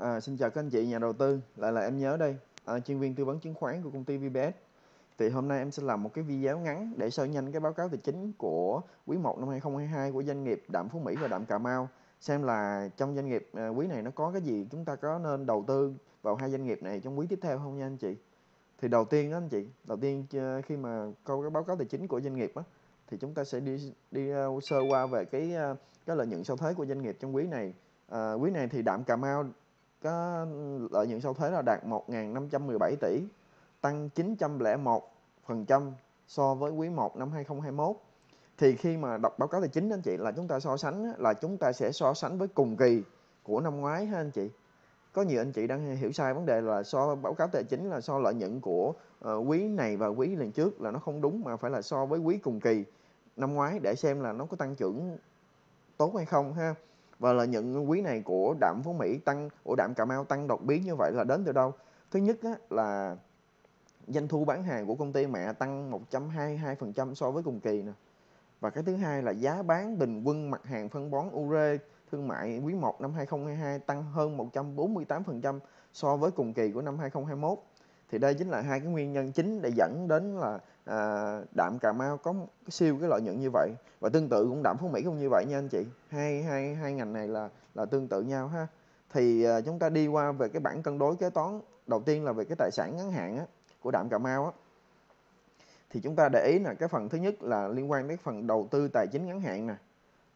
À, xin chào các anh chị nhà đầu tư, lại là em nhớ đây, à, chuyên viên tư vấn chứng khoán của công ty VBS. Thì hôm nay em sẽ làm một cái video ngắn để soi nhanh cái báo cáo tài chính của quý 1 năm 2022 của doanh nghiệp Đạm Phú Mỹ và Đạm Cà Mau. Xem là trong doanh nghiệp à, quý này nó có cái gì chúng ta có nên đầu tư vào hai doanh nghiệp này trong quý tiếp theo không nha anh chị. Thì đầu tiên đó anh chị, đầu tiên à, khi mà câu cái báo cáo tài chính của doanh nghiệp á, thì chúng ta sẽ đi đi uh, sơ qua về cái uh, cái lợi nhuận sau thuế của doanh nghiệp trong quý này. À, quý này thì Đạm Cà Mau có ừ, lợi nhuận sau thuế là đạt 1.517 tỷ, tăng 901% so với quý 1 năm 2021. Thì khi mà đọc báo cáo tài chính anh chị là chúng ta so sánh là chúng ta sẽ so sánh với cùng kỳ của năm ngoái ha anh chị. Có nhiều anh chị đang hiểu sai vấn đề là so báo cáo tài chính là so lợi nhuận của uh, quý này và quý lần trước là nó không đúng mà phải là so với quý cùng kỳ năm ngoái để xem là nó có tăng trưởng tốt hay không ha và lợi nhuận quý này của đạm Phú Mỹ tăng của đạm Cà Mau tăng đột biến như vậy là đến từ đâu? Thứ nhất á, là doanh thu bán hàng của công ty mẹ tăng 122% so với cùng kỳ nè. Và cái thứ hai là giá bán bình quân mặt hàng phân bón ure thương mại quý 1 năm 2022 tăng hơn 148% so với cùng kỳ của năm 2021 thì đây chính là hai cái nguyên nhân chính để dẫn đến là à, đạm Cà Mau có cái siêu cái lợi nhuận như vậy. Và tương tự cũng đạm Phú Mỹ cũng như vậy nha anh chị. Hai hai hai ngành này là là tương tự nhau ha. Thì à, chúng ta đi qua về cái bảng cân đối kế toán. Đầu tiên là về cái tài sản ngắn hạn á, của đạm Cà Mau á. Thì chúng ta để ý là cái phần thứ nhất là liên quan đến phần đầu tư tài chính ngắn hạn nè.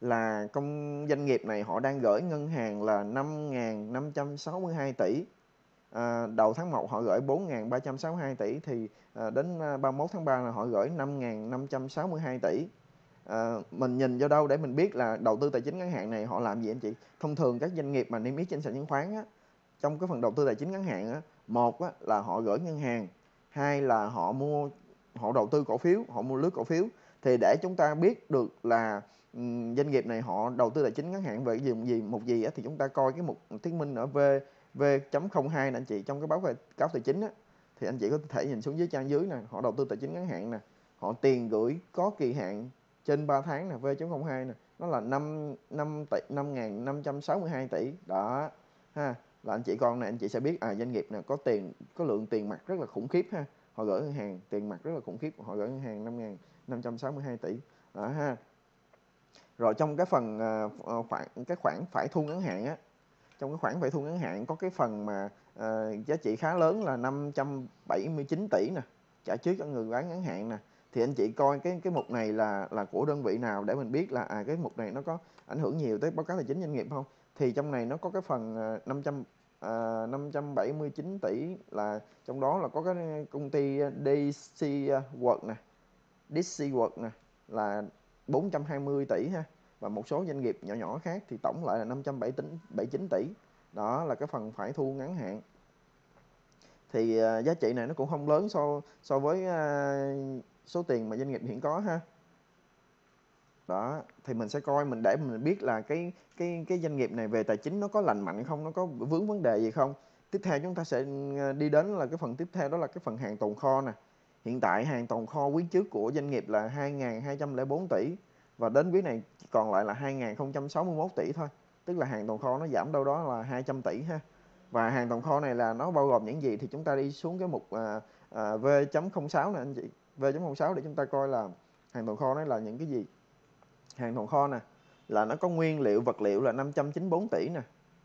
Là công doanh nghiệp này họ đang gửi ngân hàng là 5.562 tỷ à, đầu tháng 1 họ gửi 4.362 tỷ thì à, đến à, 31 tháng 3 là họ gửi 5.562 tỷ. À, mình nhìn vô đâu để mình biết là đầu tư tài chính ngắn hạn này họ làm gì anh chị? Thông thường các doanh nghiệp mà niêm yết trên sàn chứng khoán á, trong cái phần đầu tư tài chính ngắn hạn á, một á, là họ gửi ngân hàng hai là họ mua họ đầu tư cổ phiếu họ mua lướt cổ phiếu. Thì để chúng ta biết được là um, doanh nghiệp này họ đầu tư tài chính ngắn hạn về cái gì một gì một gì á, thì chúng ta coi cái mục thuyết minh ở V V.02 nè anh chị trong cái báo cáo tài chính á thì anh chị có thể nhìn xuống dưới trang dưới nè họ đầu tư tài chính ngắn hạn nè họ tiền gửi có kỳ hạn trên 3 tháng nè V.02 nè nó là 5 5 tỷ 5.562 tỷ. Đó ha là anh chị con này anh chị sẽ biết à doanh nghiệp này có tiền có lượng tiền mặt rất là khủng khiếp ha họ gửi ngân hàng tiền mặt rất là khủng khiếp họ gửi ngân hàng 5.562 tỷ. Đó ha. Rồi trong cái phần à, uh, à, khoản cái khoản phải thu ngắn hạn á trong cái khoản phải thu ngắn hạn có cái phần mà uh, giá trị khá lớn là 579 tỷ nè trả trước cho người bán ngắn hạn nè. Thì anh chị coi cái cái mục này là là của đơn vị nào để mình biết là à cái mục này nó có ảnh hưởng nhiều tới báo cáo tài chính doanh nghiệp không? Thì trong này nó có cái phần 500 uh, 579 tỷ là trong đó là có cái công ty DC World nè. DC World nè là 420 tỷ ha và một số doanh nghiệp nhỏ nhỏ khác thì tổng lại là 579 tỷ. Đó là cái phần phải thu ngắn hạn. Thì uh, giá trị này nó cũng không lớn so so với uh, số tiền mà doanh nghiệp hiện có ha. Đó thì mình sẽ coi mình để mình biết là cái cái cái doanh nghiệp này về tài chính nó có lành mạnh không nó có vướng vấn đề gì không. Tiếp theo chúng ta sẽ à, đi đến là cái phần tiếp theo đó là cái phần hàng tồn kho nè. Hiện tại hàng tồn kho quý trước của doanh nghiệp là 2.204 tỷ và đến quý này còn lại là 2061 tỷ thôi. Tức là hàng tồn kho nó giảm đâu đó là 200 tỷ ha. Và hàng tồn kho này là nó bao gồm những gì? Thì chúng ta đi xuống cái mục à, à, V.06 này anh chị. V.06 để chúng ta coi là hàng tồn kho nó là những cái gì? Hàng tồn kho nè là nó có nguyên liệu vật liệu là 594 tỷ nè.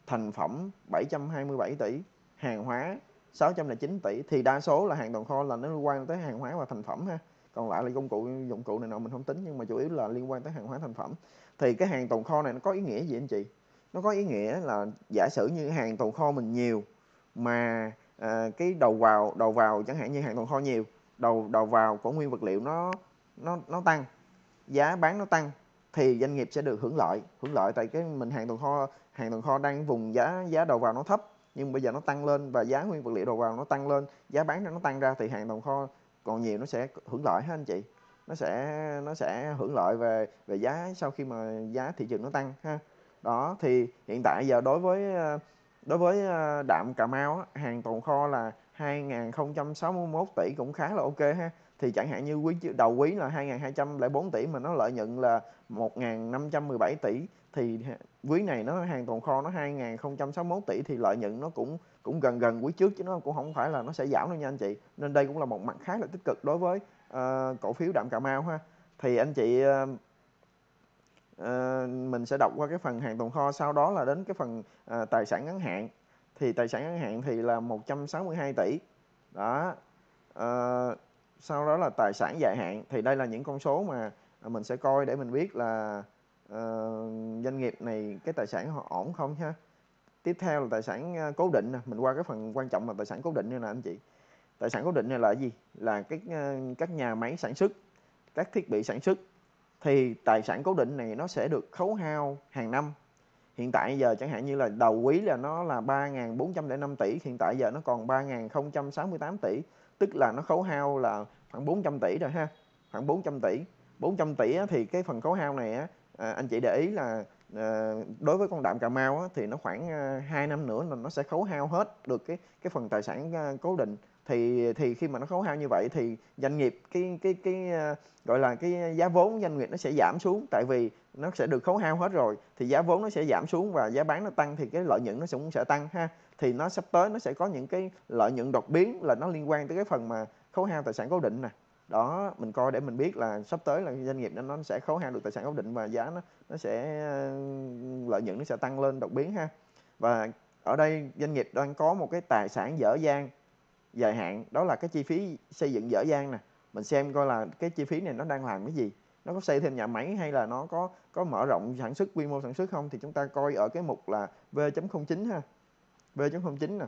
Thành phẩm 727 tỷ. Hàng hóa 609 tỷ. Thì đa số là hàng tồn kho là nó liên quan tới hàng hóa và thành phẩm ha còn lại là công cụ dụng cụ này nọ mình không tính nhưng mà chủ yếu là liên quan tới hàng hóa thành phẩm. Thì cái hàng tồn kho này nó có ý nghĩa gì anh chị? Nó có ý nghĩa là giả sử như hàng tồn kho mình nhiều mà à, cái đầu vào đầu vào chẳng hạn như hàng tồn kho nhiều đầu đầu vào của nguyên vật liệu nó nó nó tăng giá bán nó tăng thì doanh nghiệp sẽ được hưởng lợi hưởng lợi tại cái mình hàng tồn kho hàng tồn kho đang vùng giá giá đầu vào nó thấp nhưng bây giờ nó tăng lên và giá nguyên vật liệu đầu vào nó tăng lên giá bán nó tăng ra thì hàng tồn kho còn nhiều nó sẽ hưởng lợi ha anh chị? Nó sẽ nó sẽ hưởng lợi về về giá sau khi mà giá thị trường nó tăng ha. Đó, thì hiện tại giờ đối với ờ, đối với ờ, đạm Cà Mau hàng tồn kho là 2061 tỷ cũng khá là ok ha. Thì chẳng hạn như quý đầu quý là 2204 tỷ mà nó lợi nhuận là 1517 tỷ thì quý này nó, hàng tồn kho nó 2061 tỷ thì lợi nhuận nó cũng cũng gần gần quý trước chứ nó cũng không phải là nó sẽ giảm đâu nha anh chị. Nên đây cũng là một mặt khá là tích cực đối với uh, cổ phiếu đạm cà mau ha. Thì anh chị uh, uh, mình sẽ đọc qua cái phần hàng tồn kho sau đó là đến cái phần uh, tài sản ngắn hạn. Thì tài sản ngắn hạn thì là 162 tỷ. Đó uh, sau đó là tài sản dài hạn. Thì đây là những con số mà mình sẽ coi để mình biết là uh, doanh nghiệp này cái tài sản họ ổn không ha? Tiếp theo là tài sản à, cố định nè. Mình qua cái phần quan trọng là tài sản cố định như nè anh chị? Tài sản cố định này là gì? Là cái à, các nhà máy sản xuất các thiết bị sản xuất. Thì tài sản cố định này nó sẽ được khấu hao hàng năm. Hiện tại giờ chẳng hạn như là đầu quý là nó là 3.405 tỷ hiện tại giờ nó còn 3.068 tỷ. Tức là nó khấu hao là khoảng 400 tỷ rồi ha. Khoảng 400 tỷ. 400 tỷ thì cái phần khấu hao này á, à, anh chị để ý là Ờ, đối với con đạm Cà Mau á, thì nó khoảng ờ, 2 năm nữa là nó sẽ khấu hao hết được cái cái phần tài sản ờ, cố định. Thì thì khi mà nó khấu hao như vậy thì doanh nghiệp cái cái cái gọi là cái giá vốn doanh nghiệp nó sẽ giảm xuống. Tại vì nó sẽ được khấu hao hết rồi thì giá vốn nó sẽ giảm xuống và giá bán nó tăng thì cái lợi nhuận nó cũng sẽ tăng ha. Thì nó sắp tới nó sẽ có những cái lợi nhuận đột biến là nó liên quan tới cái phần mà khấu hao tài sản cố định nè đó, mình coi để mình biết là sắp tới là doanh nghiệp nó sẽ khấu hao được tài sản cố định và giá nó nó sẽ ờ, lợi nhuận nó sẽ tăng lên đột biến ha. Và ở đây doanh nghiệp đang có một cái tài sản dở dang dài hạn, đó là cái chi phí xây dựng dở dang nè. Mình xem coi là cái chi phí này nó đang làm cái gì, nó có xây thêm nhà máy hay là nó có có mở rộng sản xuất, quy mô sản xuất không thì chúng ta coi ở cái mục là V.09 ha V.09 nè.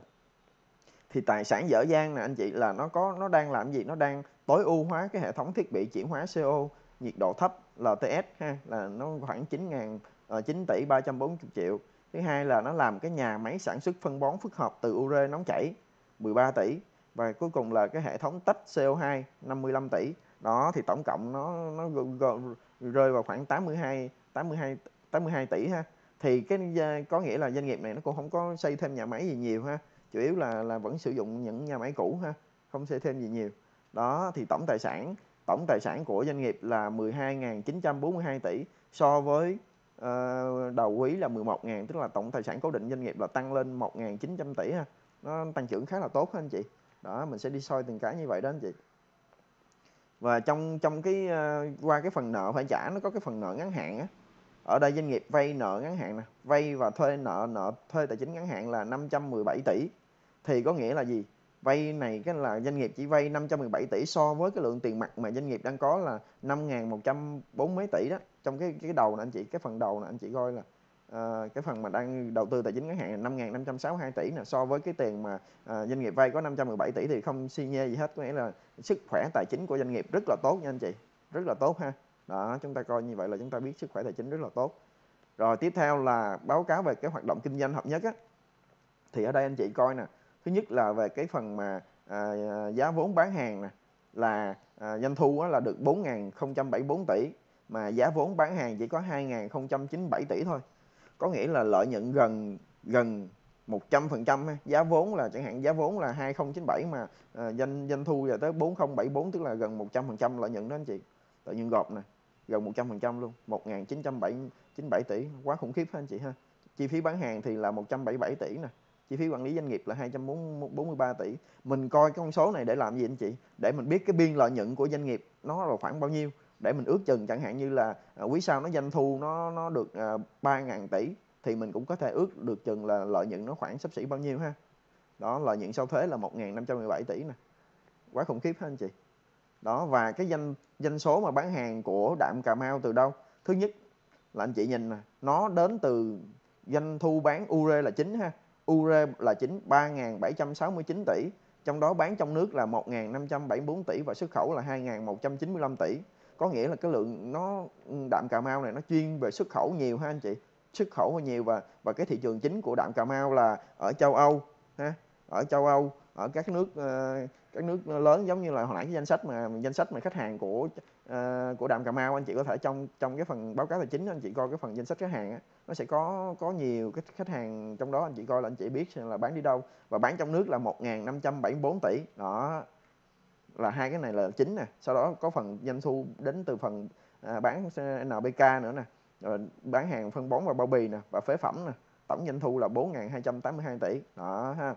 Thì tài sản dở dang nè anh chị, là nó có, nó đang làm gì? Nó đang tối ưu hóa cái hệ thống thiết bị chuyển hóa CO nhiệt độ thấp LTS ha là nó khoảng 9 ngàn ờ, uh, 9 tỷ 340 triệu. Thứ hai là nó làm cái nhà máy sản xuất phân bón phức hợp từ ure nóng chảy 13 tỷ. Và cuối cùng là cái hệ thống tách CO2 55 tỷ. Đó thì tổng cộng nó nó rơi vào khoảng 82 82 82 tỷ ha. Thì cái ờ, có nghĩa là doanh nghiệp này nó cũng không có xây thêm nhà máy gì nhiều ha. Chủ yếu là là vẫn sử dụng những nhà máy cũ ha không xây thêm gì nhiều đó thì tổng tài sản tổng tài sản của doanh nghiệp là 12.942 tỷ so với uh, đầu quý là 11.000 tức là tổng tài sản cố định doanh nghiệp là tăng lên 1.900 tỷ ha. Nó tăng trưởng khá là tốt ha anh chị. Đó mình sẽ đi soi từng cái như vậy đó anh chị. Và trong trong cái uh, qua cái phần nợ phải trả nó có cái phần nợ ngắn hạn á. Ở đây doanh nghiệp vay nợ ngắn hạn nè. Vay và thuê nợ nợ thuê tài chính ngắn hạn là 517 tỷ. Thì có nghĩa là gì? Vay này cái là doanh nghiệp chỉ vay 517 tỷ so với cái lượng tiền mặt mà doanh nghiệp đang có là 5.140 mấy tỷ đó. Trong cái cái đầu này anh chị cái phần đầu này anh chị coi là uh, cái phần mà đang đầu tư tài chính ngắn hạn là 5.562 tỷ nè. So với cái tiền mà uh, doanh nghiệp vay có 517 tỷ thì không xi nhê gì hết. Có nghĩa là sức khỏe tài chính của doanh nghiệp rất là tốt nha anh chị. Rất là tốt ha. Đó chúng ta coi như vậy là chúng ta biết sức khỏe tài chính rất là tốt. Rồi tiếp theo là báo cáo về cái hoạt động kinh doanh hợp nhất á. Thì ở đây anh chị coi nè thứ nhất là về cái phần mà à, giá vốn bán hàng nè là à, doanh thu là được 4.074 tỷ mà giá vốn bán hàng chỉ có 2.097 tỷ thôi. Có nghĩa là lợi nhuận gần gần 100% giá vốn là chẳng hạn giá vốn là 2097 mà à, doanh doanh thu giờ tới 4074 tức là gần 100% lợi nhuận đó anh chị. Lợi nhuận gộp nè gần 100% luôn 1.997 tỷ. Quá khủng khiếp ha anh chị ha. Chi phí bán hàng thì là 177 tỷ nè chi phí quản lý doanh nghiệp là 243 tỷ. Mình coi cái con số này để làm gì anh chị? Để mình biết cái biên lợi nhuận của doanh nghiệp nó là khoảng bao nhiêu. Để mình ước chừng chẳng hạn như là à, quý sau nó doanh thu nó nó được à, 3.000 tỷ thì mình cũng có thể ước được chừng là lợi nhuận nó khoảng sắp xỉ bao nhiêu ha. Đó, lợi nhuận sau thuế là 1.517 tỷ nè. Quá khủng khiếp ha anh chị. Đó, và cái danh danh số mà bán hàng của đạm cà mau từ đâu? Thứ nhất là anh chị nhìn nè, nó đến từ doanh thu bán ure là chính ha ure là chính 3.769 tỷ trong đó bán trong nước là 1.574 tỷ và xuất khẩu là 2.195 tỷ. Có nghĩa là cái lượng nó ừ, đạm cà mau này nó chuyên về xuất khẩu nhiều ha anh chị? Xuất khẩu nhiều và và cái thị trường chính của đạm cà mau là ở châu âu ha ở châu âu ở các nước uh, các nước lớn giống như là hồi nãy cái danh sách mà danh sách mà khách hàng của uh, của đạm cà mau anh chị có thể trong trong cái phần báo cáo tài chính anh chị coi cái phần danh sách khách hàng á, nó sẽ có có nhiều cái khách hàng trong đó anh chị coi là anh chị biết là bán đi đâu. Và bán trong nước là 1.574 tỷ. Đó là hai cái này là chính nè. Sau đó có phần doanh thu đến từ phần à, bán NBK nữa nè. Rồi bán hàng phân bón và bao bì nè và phế phẩm nè. Tổng doanh thu là 4.282 tỷ. Đó ha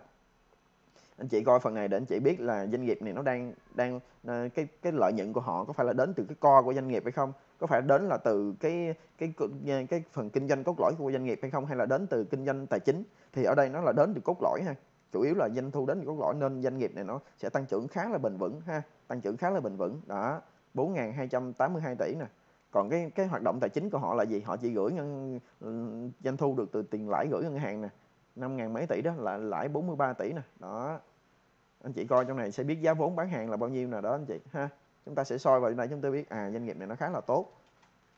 anh chị coi phần này để anh chị biết là doanh nghiệp này nó đang đang ờ, cái cái lợi nhuận của họ có phải là đến từ cái co của doanh nghiệp hay không? Có phải đến là từ cái cái cái, ờ, cái phần kinh doanh cốt lõi của doanh nghiệp hay không? Hay là đến từ kinh doanh tài chính? Thì ở đây nó là đến từ cốt lõi ha. Chủ yếu là doanh thu đến từ cốt lõi nên doanh nghiệp này nó sẽ tăng trưởng khá là bền vững ha. Tăng trưởng khá là bền vững. Đó 4.282 tỷ nè. Còn cái cái hoạt động tài chính của họ là gì? Họ chỉ gửi ngân ừ, doanh thu được từ tiền lãi gửi ngân hàng nè năm ngàn mấy tỷ đó, là lãi 43 tỷ nè. Đó. Anh chị coi trong này sẽ biết giá vốn bán hàng là bao nhiêu nè, đó anh chị, ha. Chúng ta sẽ soi vào đây chúng ta biết à doanh nghiệp này nó khá là tốt,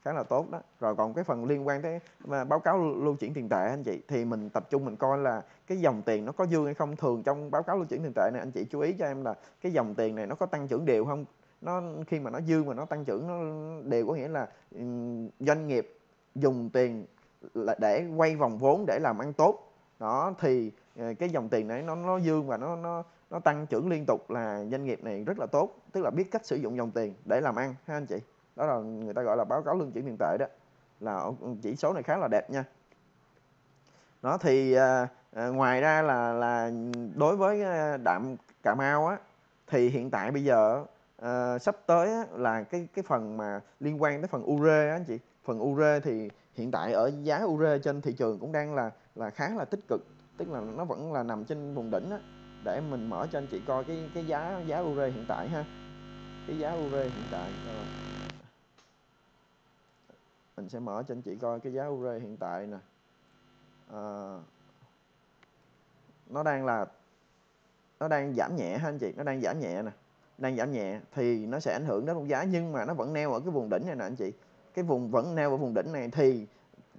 khá là tốt đó. Rồi còn cái phần liên quan tới mà báo cáo lưu chuyển tiền tệ anh chị, thì mình tập trung mình coi là cái dòng tiền nó có dư hay không. Thường trong báo cáo lưu chuyển tiền tệ này, anh chị chú ý cho em là cái dòng tiền này nó có tăng trưởng đều không? Nó, khi mà nó dư mà nó tăng trưởng nó đều có nghĩa là doanh nghiệp dùng tiền là để quay vòng vốn để làm ăn tốt đó thì ờ, cái dòng tiền đấy nó nó dương và nó nó nó tăng trưởng liên tục là doanh nghiệp này rất là tốt tức là biết cách sử dụng dòng tiền để làm ăn ha anh chị? Đó là người ta gọi là báo cáo lương chuyển tiền tệ đó là chỉ số này khá là đẹp nha. Đó thì à, à, ngoài ra là là đối với đạm cà mau á thì hiện tại bây giờ à, sắp tới á, là cái cái phần mà liên quan tới phần ure á anh chị. Phần ure thì hiện tại ở giá ure trên thị trường cũng đang là là khá là tích cực. Tức là nó vẫn là nằm trên vùng đỉnh á để mình mở cho anh chị coi cái cái giá giá ure hiện tại ha. Cái giá ure hiện tại rồi. mình sẽ mở cho anh chị coi cái giá ure hiện tại nè. À, nó đang là nó đang giảm nhẹ ha anh chị nó đang giảm nhẹ nè. Đang giảm nhẹ thì nó sẽ ảnh hưởng đến một giá nhưng mà nó vẫn neo ở cái vùng đỉnh này nè anh chị. Cái vùng vẫn neo ở vùng đỉnh này thì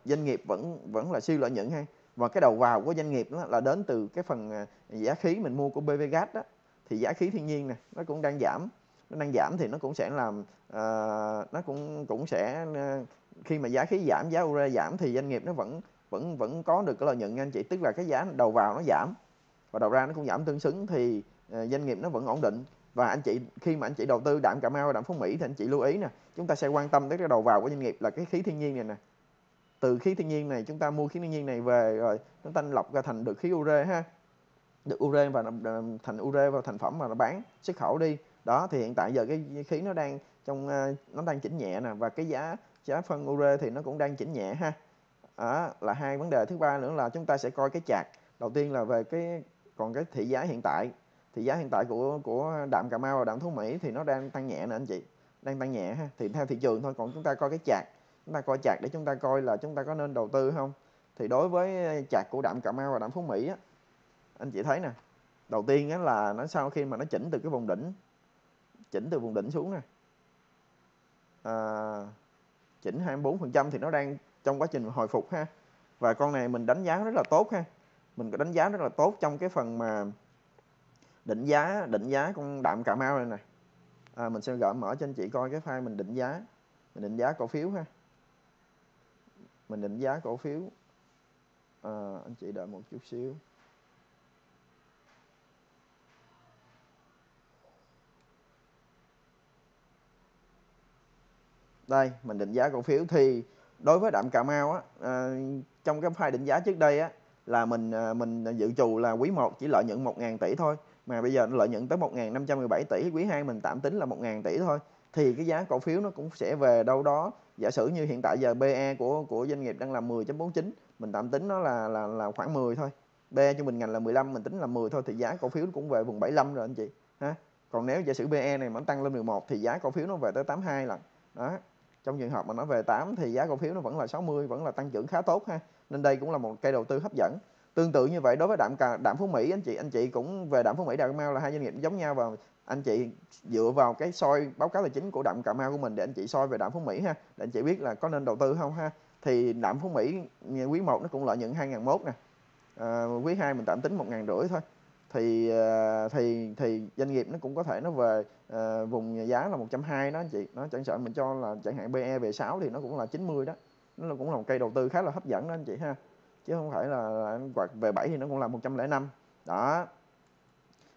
doanh nghiệp vẫn vẫn là siêu lợi nhuận ha và cái đầu vào của doanh nghiệp đó là đến từ cái phần à, giá khí mình mua của BVGas đó. Thì giá khí thiên nhiên nè nó cũng đang giảm. Nó đang giảm thì nó cũng sẽ làm uh, nó cũng cũng sẽ uh, khi mà giá khí giảm giá ure giảm thì doanh nghiệp nó vẫn vẫn vẫn có được cái lợi nhuận anh chị. Tức là cái giá đầu vào nó giảm và đầu ra nó cũng giảm tương xứng thì uh, doanh nghiệp nó vẫn ổn định. Và anh chị khi mà anh chị đầu tư đạm Cà Mau và đạm Phú Mỹ thì anh chị lưu ý nè chúng ta sẽ quan tâm tới cái đầu vào của doanh nghiệp là cái khí thiên nhiên này nè từ khí thiên nhiên này, chúng ta mua khí thiên nhiên này về, rồi chúng ta lọc ra thành được khí ure ha. Được ure và thành ure vào thành phẩm mà nó bán xuất khẩu đi. Đó, thì hiện tại giờ cái khí nó đang trong ờ, nó đang chỉnh nhẹ nè, và cái giá giá phân ure thì nó cũng đang chỉnh nhẹ ha. Đó, là hai vấn đề. Thứ ba nữa là chúng ta sẽ coi cái chạc. Đầu tiên là về cái, còn cái thị giá hiện tại. Thì giá hiện tại của của đạm Cà Mau và đạm Thú Mỹ thì nó đang tăng nhẹ nè anh chị, đang tăng nhẹ ha. Thì theo thị trường thôi, còn chúng ta coi cái chạc chúng ta coi chạc để chúng ta coi là chúng ta có nên đầu tư không? Thì đối với ờ, chạc của đạm Cà Mau và đạm Phú Mỹ á, anh chị thấy nè đầu tiên á là nó sau khi mà nó chỉnh từ cái vùng đỉnh chỉnh từ vùng đỉnh xuống nè à, chỉnh 24% thì nó đang trong quá trình hồi phục ha. Và con này mình đánh giá rất là tốt ha mình có đánh giá rất là tốt trong cái phần mà định giá định giá con đạm Cà Mau này nè. À, mình sẽ gỡ mở cho anh chị coi cái file mình định giá mình định giá cổ phiếu ha mình định giá cổ phiếu. À, anh chị đợi một chút xíu. Đây mình định giá cổ phiếu thì đối với đạm Cà Mau á à, trong cái file định giá trước đây á là mình à, mình dự trù là quý 1 chỉ lợi nhuận 1.000 tỷ thôi. Mà bây giờ nó lợi nhuận tới 1.517 tỷ quý 2 mình tạm tính là 1.000 tỷ thôi. Thì cái giá cổ phiếu nó cũng sẽ về đâu đó giả sử như hiện tại giờ BE của của doanh nghiệp đang là 10.49 mình tạm tính nó là là là khoảng 10 thôi. BE cho mình ngành là 15 mình tính là 10 thôi thì giá cổ phiếu cũng về vùng 75 rồi anh chị, ha. Còn nếu giả sử BE này mà nó tăng lên 11 thì giá cổ phiếu nó về tới 82 lần. Đó, trong trường hợp mà nó về 8 thì giá cổ phiếu nó vẫn là 60 vẫn là tăng trưởng khá tốt, ha. Nên đây cũng là một cây đầu tư hấp dẫn tương tự như vậy đối với đạm đạm phú mỹ anh chị anh chị cũng về đạm phú mỹ đạm cà mau là hai doanh nghiệp giống nhau và anh chị dựa vào cái soi báo cáo tài chính của đạm cà mau của mình để anh chị soi về đạm phú mỹ ha để anh chị biết là có nên đầu tư không ha. Thì đạm phú mỹ quý 1 nó cũng lợi nhuận 2001 nè. À, quý 2 mình tạm tính một ngàn rưỡi thôi. Thì à, thì thì doanh nghiệp nó cũng có thể nó về à, vùng giá là 120 đó anh chị. Nó chẳng sợ mình cho là chẳng hạn PE về 6 thì nó cũng là 90 đó. Nó cũng là một cây đầu tư khá là hấp dẫn đó anh chị ha chứ không phải là, là quạt về 7 thì nó cũng là 105 đó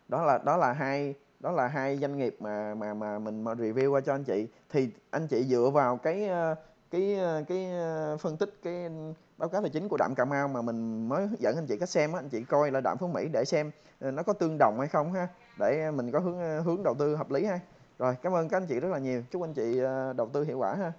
đó là đó là hai đó là hai doanh nghiệp mà mà mà mình mà review qua cho anh chị thì anh chị dựa vào cái ờ, cái ờ, cái ờ, phân tích cái báo cáo tài chính của Đạm Cà Mau mà mình mới dẫn anh chị cách xem á, anh chị coi là Đạm Phú Mỹ để xem nó có tương đồng hay không ha, để mình có hướng hướng đầu tư hợp lý ha. Rồi, cảm ơn các anh chị rất là nhiều. Chúc anh chị đầu tư hiệu quả ha.